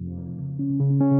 うん